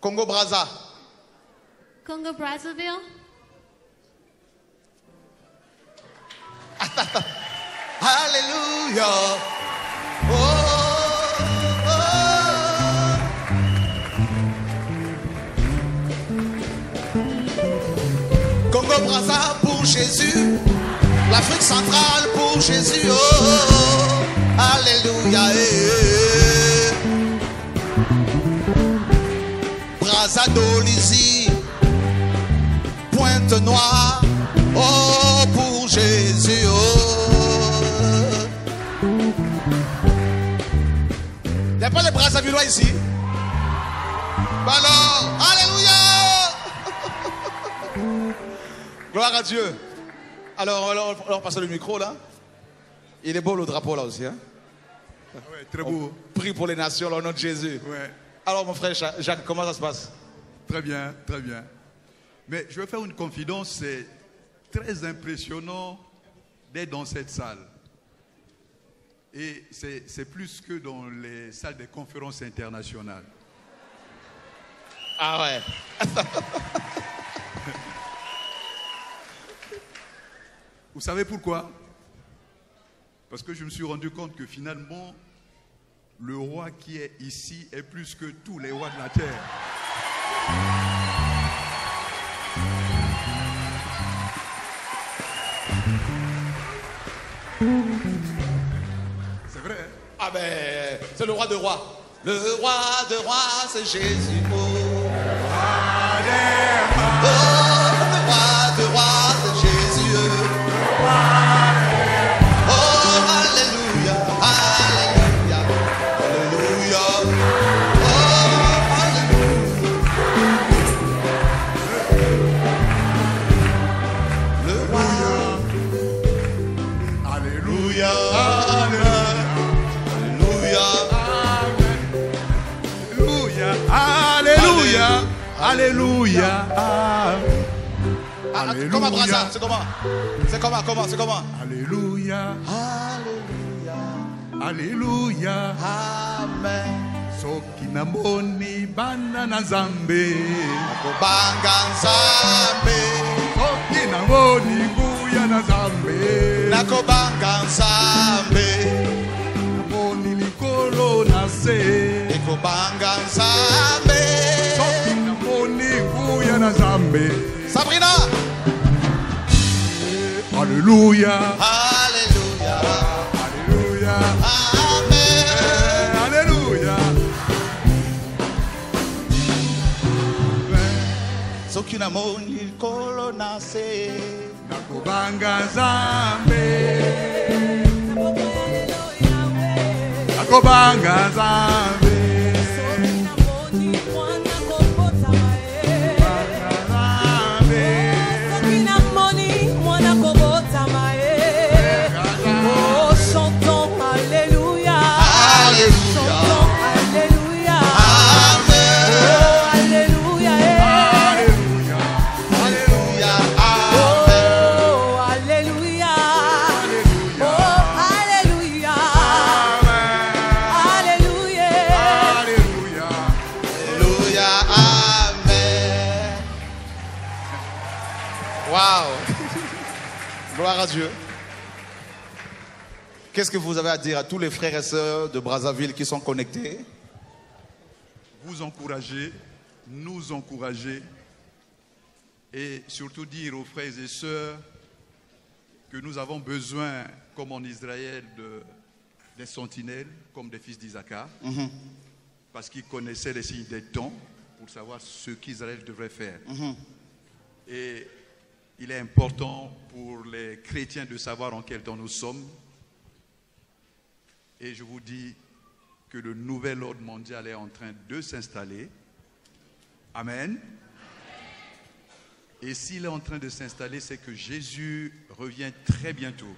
Congo Brazza. Congo Brazzaville. Alléluia. Oh, oh. Congo Brazza pour Jésus. L'Afrique centrale pour Jésus. Oh, oh. Alléluia. eh, eh. D'Olizy. Pointe Noire. Oh, pour Jésus. Il n'y a pas les Brazzavillois ici. Bah alors, Alléluia. Gloire à Dieu. Alors, alors, alors, passez le micro là. Il est beau le drapeau là aussi. Hein? Ouais, très beau. Prie pour les nations, au nom de Jésus. Ouais, Alors, mon frère Ja- Jacques, comment ça se passe? Très bien, très bien. Mais je vais faire une confidence, c'est très impressionnant d'être dans cette salle. Et c'est plus que dans les salles des conférences internationales. Ah ouais. Vous savez pourquoi? Parce que je me suis rendu compte que finalement, le roi qui est ici est plus que tous les rois de la terre. C'est hein Ah ben, c'est le roi de rois. Le roi de rois, c'est Jésus. Oh. Alléluia. Ah, ah, Alléluia. Comment Brazza C'est comment C'est comment Comment C'est comment Alléluia. Alléluia. Alléluia. Amen. soki namoni bana na nzambe Nakubanga nzambe. soki namoni nguya na nzambe Nakubanga nzambe. namoni likolo na se Nikubanga nzambe. Na nzambe Sabrina. Alléluia. Alléluia. Alléluia. Amen. Eh, Alléluia. soki namoni likolo na se nakobanga nzambe nakobanga nzambe Gloire à Dieu. Qu'est-ce que vous avez à dire à tous les frères et sœurs de Brazzaville qui sont connectés? Vous encourager, nous encourager et surtout dire aux frères et sœurs que nous avons besoin, comme en Israël, de, des sentinelles, comme des fils d'Isaacar, parce qu'ils connaissaient les signes des temps pour savoir ce qu'Israël devrait faire. Et il est important pour les chrétiens de savoir en quel temps nous sommes. Et je vous dis que le nouvel ordre mondial est en train de s'installer. Amen. Et s'il est en train de s'installer, c'est que Jésus revient très bientôt.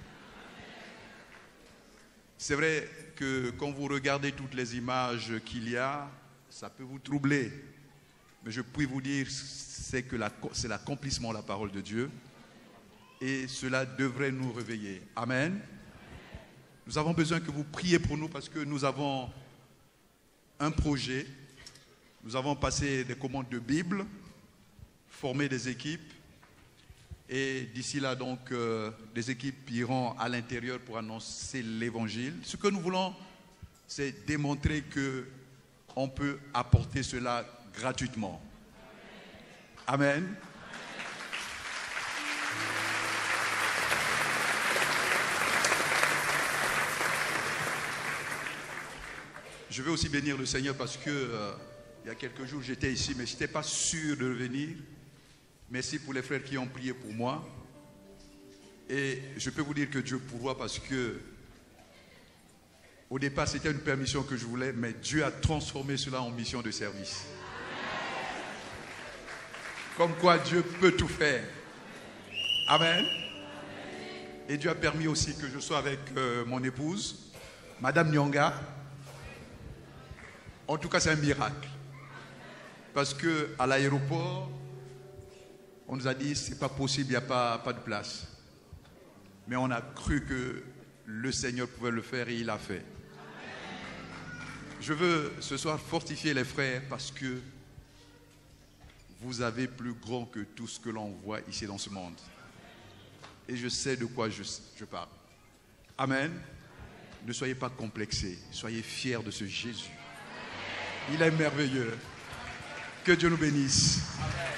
C'est vrai que quand vous regardez toutes les images qu'il y a, ça peut vous troubler. Mais je puis vous dire, c'est que c'est l'accomplissement de la parole de Dieu. Et cela devrait nous réveiller. Amen. Nous avons besoin que vous priez pour nous parce que nous avons un projet. Nous avons passé des commandes de Bible, formé des équipes. Et d'ici là, donc, euh, des équipes iront à l'intérieur pour annoncer l'évangile. Ce que nous voulons, c'est démontrer que on peut apporter cela gratuitement. Amen. Je veux aussi bénir le Seigneur parce que euh, il y a quelques jours j'étais ici, mais je n'étais pas sûr de revenir. Merci pour les frères qui ont prié pour moi. Et je peux vous dire que Dieu pourvoit parce que au départ c'était une permission que je voulais, mais Dieu a transformé cela en mission de service. Comme quoi Dieu peut tout faire. Amen. Et Dieu a permis aussi que je sois avec euh, mon épouse, Madame Nyonga. En tout cas, c'est un miracle. Parce que à l'aéroport, on nous a dit c'est pas possible, il n'y a pas, pas de place. Mais on a cru que le Seigneur pouvait le faire et il l'a fait. Je veux ce soir fortifier les frères parce que vous avez plus grand que tout ce que l'on voit ici dans ce monde. Et je sais de quoi je, parle. Amen. Ne soyez pas complexés, soyez fiers de ce Jésus. Il est merveilleux. Que Dieu nous bénisse. Amen.